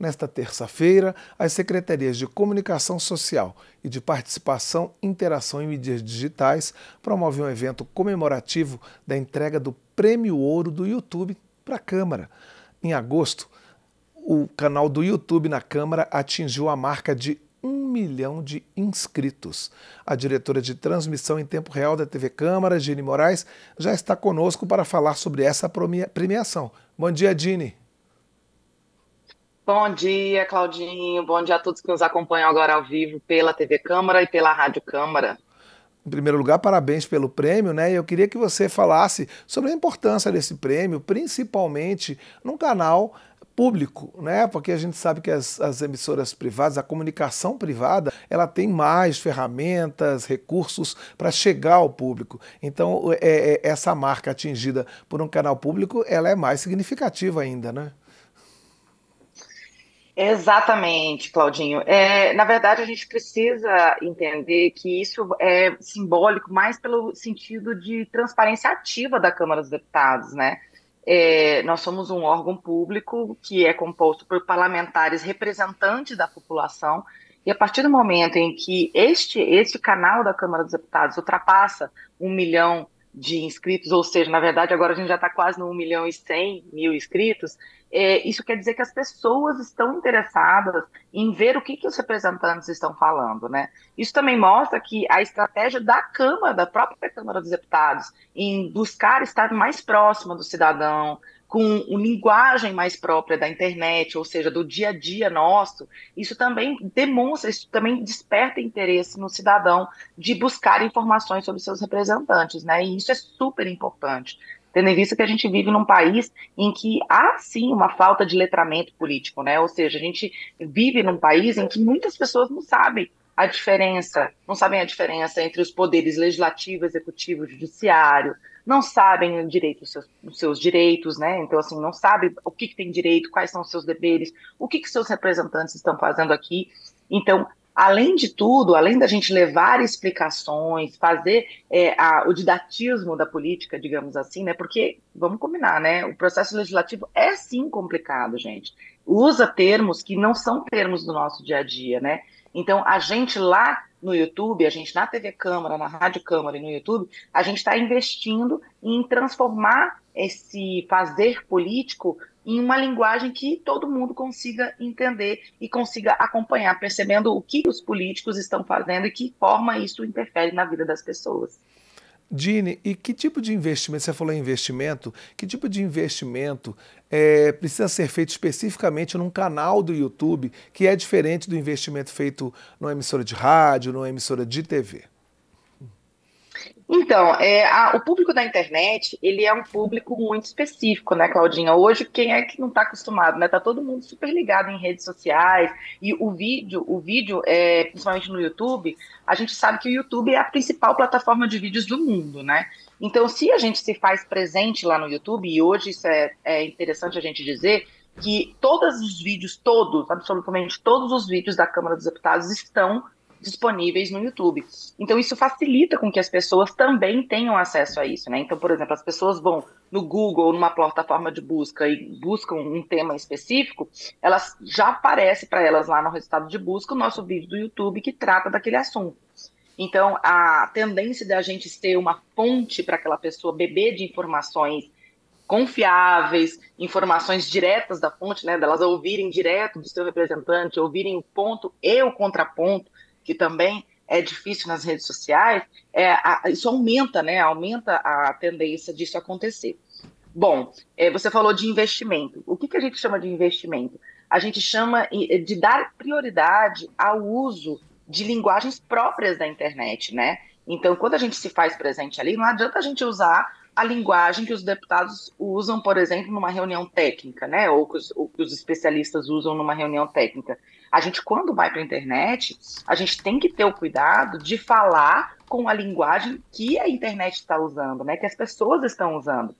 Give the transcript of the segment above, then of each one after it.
Nesta terça-feira, as secretarias de Comunicação Social e de Participação e Interação em Mídias Digitais promovem um evento comemorativo da entrega do Prêmio Ouro do YouTube para a Câmara. Em agosto, o canal do YouTube na Câmara atingiu a marca de um milhão de inscritos. A diretora de transmissão em tempo real da TV Câmara, Gine Moraes, já está conosco para falar sobre essa premiação. Bom dia, Gine. Bom dia, Claudinho. Bom dia a todos que nos acompanham agora ao vivo pela TV Câmara e pela Rádio Câmara. Em primeiro lugar, parabéns pelo prêmio, né? Eu queria que você falasse sobre a importância desse prêmio, principalmente num canal público, né? Porque a gente sabe que as, as, emissoras privadas, a comunicação privada, ela tem mais ferramentas, recursos para chegar ao público. Então, é, é, essa marca atingida por um canal público, ela é mais significativa ainda, né? Exatamente, Claudinho. É, na verdade, a gente precisa entender que isso é simbólico mais pelo sentido de transparência ativa da Câmara dos Deputados, né? É, nós somos um órgão público que é composto por parlamentares representantes da população, e a partir do momento em que este, este canal da Câmara dos Deputados ultrapassa um milhão de inscritos, ou seja, na verdade agora a gente já está quase no 1 milhão e 100 mil inscritos, é, isso quer dizer que as pessoas estão interessadas em ver o que, que os representantes estão falando, né? Isso também mostra que a estratégia da Câmara, da própria Câmara dos Deputados, em buscar estar mais próxima do cidadão, com linguagem mais própria da internet, ou seja, do dia a dia nosso, isso também demonstra, isso também desperta interesse no cidadão de buscar informações sobre seus representantes, né? E isso é super importante tendo em vista que a gente vive num país em que há sim uma falta de letramento político, né? Ou seja, a gente vive num país em que muitas pessoas não sabem a diferença, não sabem a diferença entre os poderes legislativo, executivo, judiciário, não sabem direito os seus, os seus direitos, né? Então, assim, não sabe o que, que tem direito, quais são os seus deveres, o que, que seus representantes estão fazendo aqui. Então, além de tudo, além da gente levar explicações, fazer é, a, o didatismo da política, digamos assim, né? Porque, vamos combinar, né? O processo legislativo é sim complicado, gente. Usa termos que não são termos do nosso dia a dia, né? Então, a gente lá no YouTube, a gente na TV Câmara, na Rádio Câmara e no YouTube, a gente está investindo em transformar esse fazer político em uma linguagem que todo mundo consiga entender e consiga acompanhar, percebendo o que os políticos estão fazendo e que forma isso interfere na vida das pessoas. Dini, e que tipo de investimento, você falou em investimento, que tipo de investimento é, precisa ser feito especificamente num canal do YouTube que é diferente do investimento feito numa emissora de rádio, numa emissora de TV? Então, é, a, o público da internet, ele é um público muito específico, né, Claudinha? Hoje, quem é que não está acostumado, né? Tá todo mundo super ligado em redes sociais e o vídeo, o vídeo, é, principalmente no YouTube, a gente sabe que o YouTube é a principal plataforma de vídeos do mundo, né? Então, se a gente se faz presente lá no YouTube, e hoje isso é, é interessante a gente dizer, que todos os vídeos, todos, absolutamente todos os vídeos da Câmara dos Deputados estão disponíveis no YouTube. Então isso facilita com que as pessoas também tenham acesso a isso, né? Então, por exemplo, as pessoas vão no Google ou numa plataforma de busca e buscam um tema específico, elas já aparece para elas lá no resultado de busca o nosso vídeo do YouTube que trata daquele assunto. Então, a tendência da gente ter uma fonte para aquela pessoa beber de informações confiáveis, informações diretas da fonte, né, delas ouvirem direto do seu representante, ouvirem o ponto e o contraponto, que também é difícil nas redes sociais, é, a, isso aumenta, né? Aumenta a tendência disso acontecer. Bom, é, você falou de investimento. O que, que a gente chama de investimento? A gente chama de dar prioridade ao uso de linguagens próprias da internet, né? Então, quando a gente se faz presente ali, não adianta a gente usar a linguagem que os deputados usam, por exemplo, numa reunião técnica, né? Ou que os, ou que os especialistas usam numa reunião técnica. A gente, quando vai para a internet, a gente tem que ter o cuidado de falar com a linguagem que a internet está usando, né? Que as pessoas estão usando.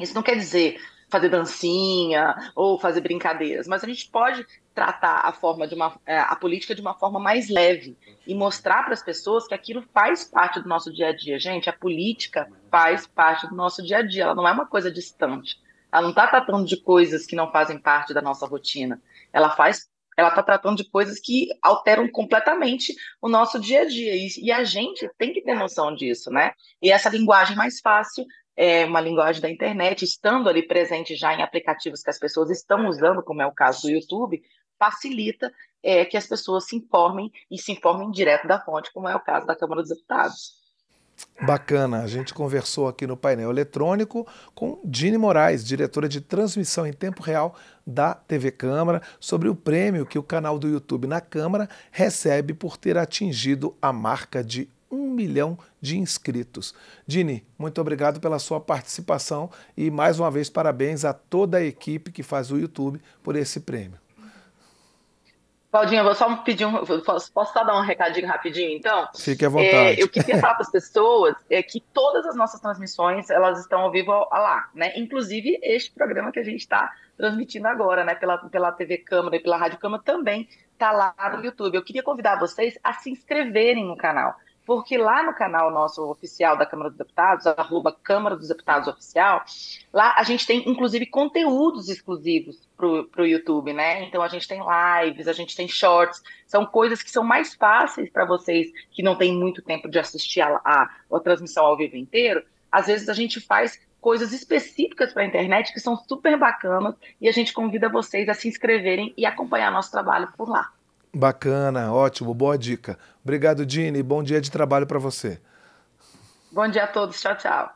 Isso não quer dizer fazer dancinha ou fazer brincadeiras, mas a gente pode tratar a forma de uma é, a política de uma forma mais leve e mostrar para as pessoas que aquilo faz parte do nosso dia a dia. Gente, a política faz parte do nosso dia a dia, ela não é uma coisa distante. Ela não está tratando de coisas que não fazem parte da nossa rotina ela faz ela está tratando de coisas que alteram completamente o nosso dia a dia. E, e, a gente tem que ter noção disso, né? E essa linguagem mais fácil é uma linguagem da internet, estando ali presente já em aplicativos que as pessoas estão usando, como é o caso do YouTube, facilita é, que as pessoas se informem e se informem direto da fonte, como é o caso da Câmara dos Deputados. Bacana, a gente conversou aqui no painel eletrônico com Dini Moraes, diretora de transmissão em tempo real da TV Câmara, sobre o prêmio que o canal do YouTube na Câmara recebe por ter atingido a marca de um milhão de inscritos. Dini, muito obrigado pela sua participação e mais uma vez parabéns a toda a equipe que faz o YouTube por esse prêmio. Claudinha, eu vou só pedir um. Posso, posso só dar um recadinho rapidinho, então? Fique à vontade. É, eu queria falar para as pessoas é, que todas as nossas transmissões elas estão ao vivo lá, né? Inclusive este programa que a gente está transmitindo agora, né? Pela, pela TV Câmara e pela Rádio Câmara também está lá no YouTube. Eu queria convidar vocês a se inscreverem no canal porque lá no canal nosso oficial da Câmara dos Deputados, arroba Câmara dos Deputados Oficial, lá a gente tem, inclusive, conteúdos exclusivos para o YouTube, né? Então a gente tem lives, a gente tem shorts, são coisas que são mais fáceis para vocês que não têm muito tempo de assistir a, a, a transmissão ao vivo inteiro. Às vezes a gente faz coisas específicas para a internet que são super bacanas e a gente convida vocês a se inscreverem e acompanhar nosso trabalho por lá. Bacana, ótimo, boa dica. Obrigado, Dini. Bom dia de trabalho para você. Bom dia a todos. Tchau, tchau.